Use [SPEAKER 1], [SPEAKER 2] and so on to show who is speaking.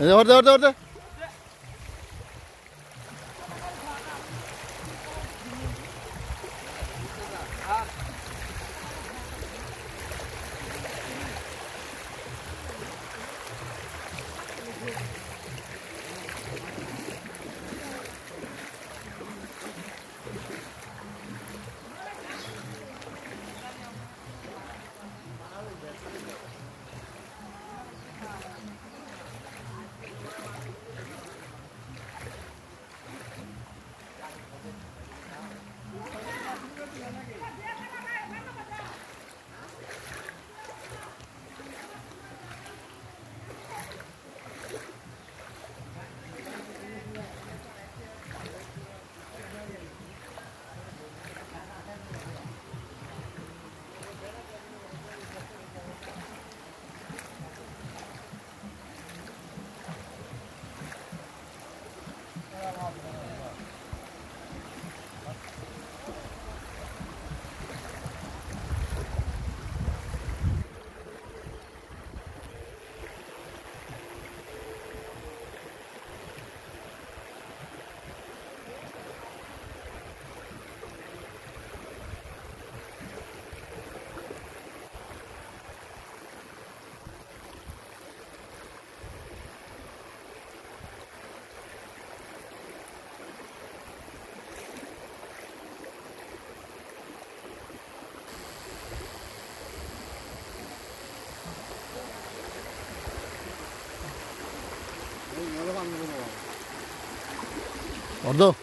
[SPEAKER 1] Nerede? Orada orada orada.
[SPEAKER 2] 好多。